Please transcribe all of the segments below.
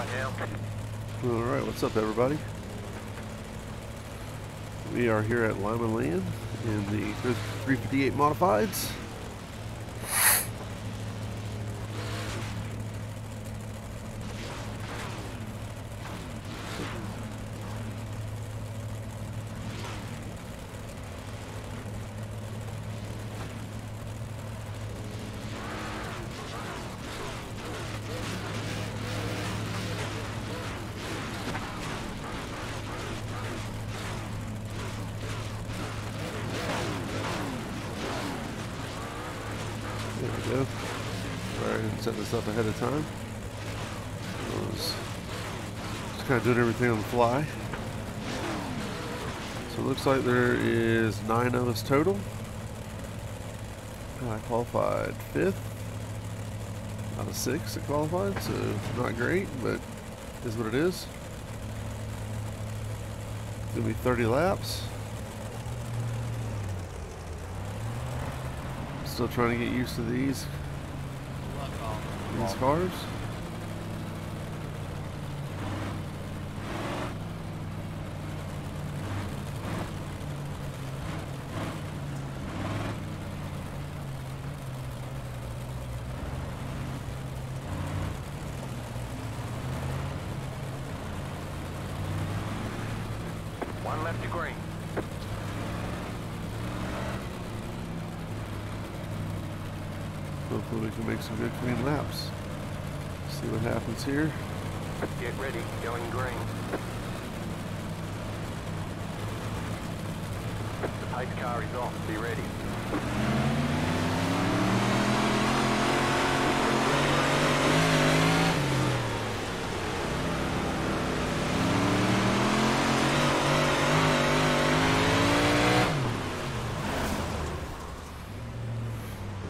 Alright, what's up everybody? We are here at Limaland in the 358 Modifieds. There we go. Sorry, I didn't set this up ahead of time. I was just kind of doing everything on the fly. So it looks like there is nine of us total. I qualified fifth out of six that qualified, so not great, but is what it is. It's gonna be 30 laps. Still trying to get used to these these cars. One left to green. Hopefully we can make some good clean laps. See what happens here. Get ready, going green. The pace car is off, be ready.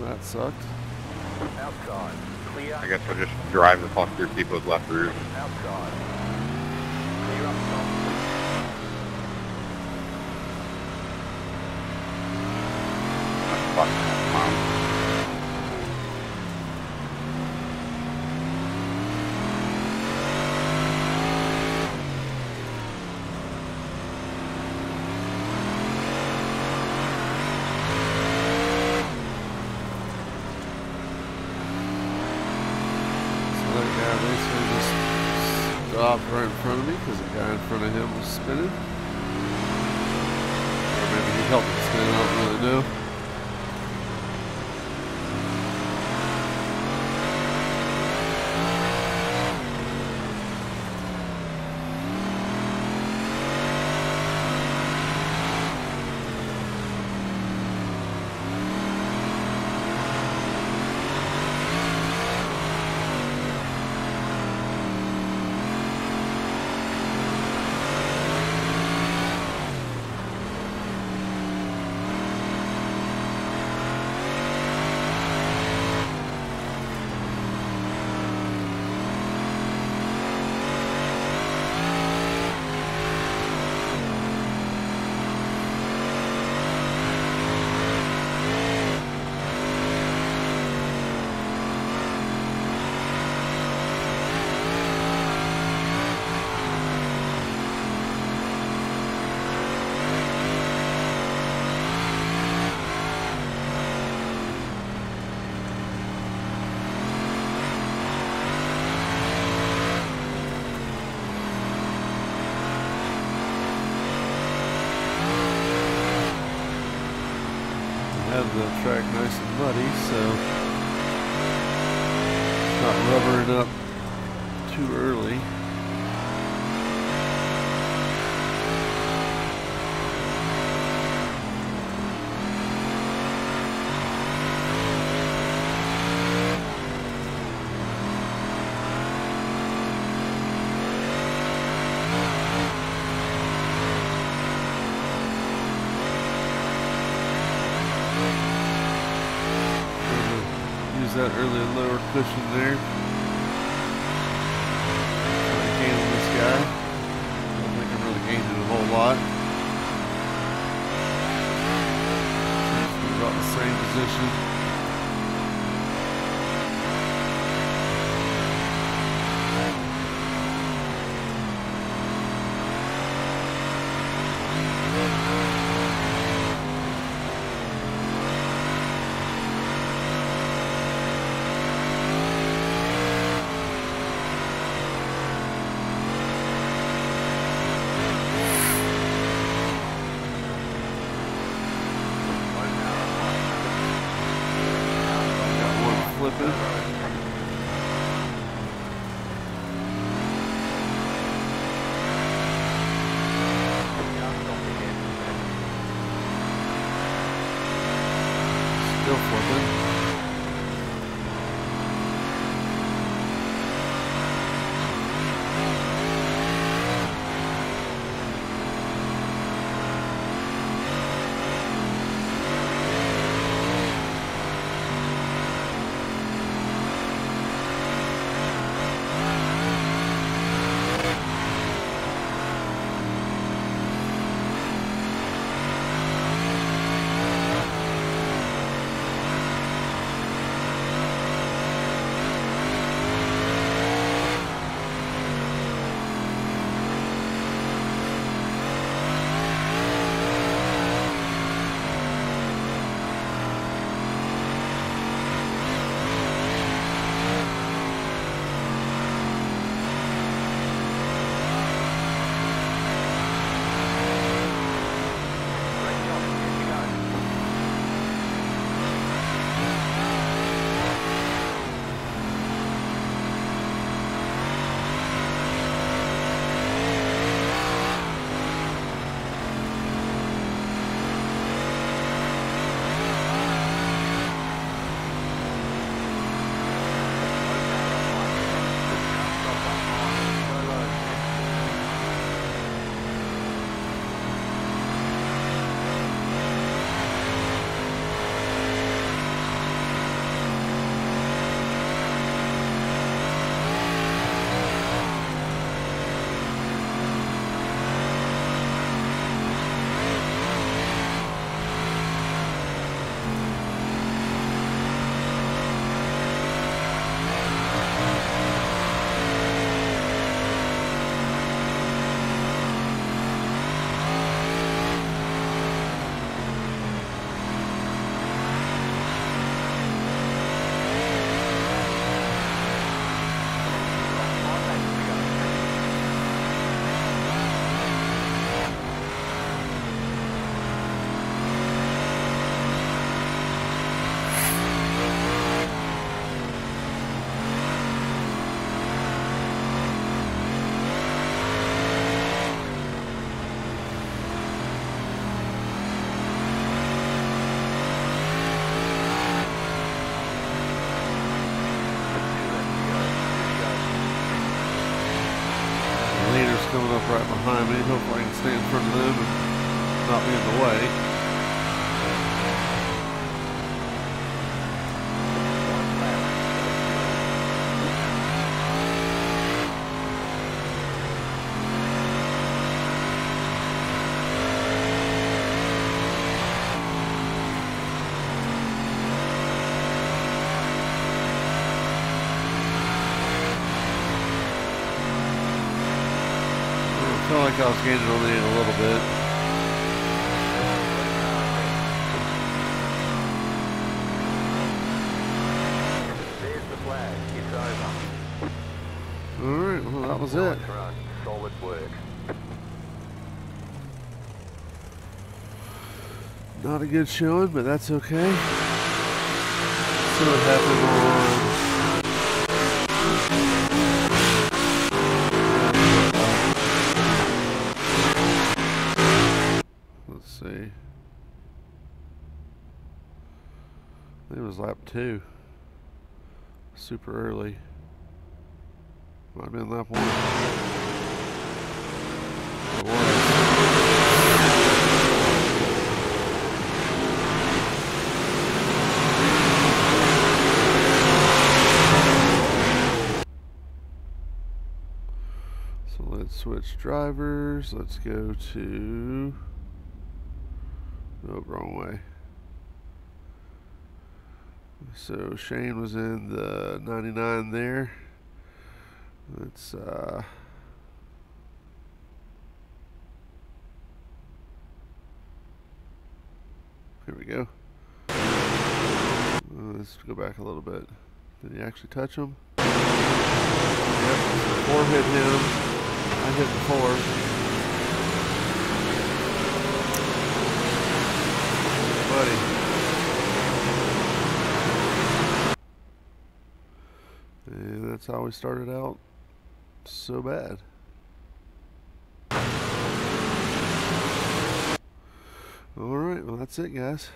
Well, that sucked. I guess I'll just drive the fuck through people's left rear. outside. Clear up top. Fuck, mom. So that just stopped right in front of me because the guy in front of him was spinning. Or maybe he helped him spin, I don't really know. Have the track nice and muddy, so not rubbering up too early. That early lower cushion there. To handle this guy. I Don't think I really gained it a whole lot. About the same position. olabilir. Behind me. Hopefully I can stay in front of them and not be in the way. One lap. I felt like I was on it a little bit. There's the flag. It's. Alright, well that was it. Solid work. Not a good showing, but that's okay. See what happened on. Let's see. It was lap two. Super early. Might have been lap one. So let's switch drivers. Let's go to. Nope, wrong way. So Shane was in the 99 there. Let's uh Here we go. Let's go back a little bit. Did he actually touch him? Yep. Four hit him. I hit the four. Buddy. And that's how we started out so bad. Alright, well that's it guys.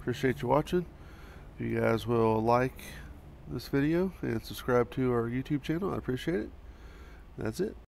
Appreciate you watching. If you guys will like this video and subscribe to our YouTube channel, I appreciate it. That's it.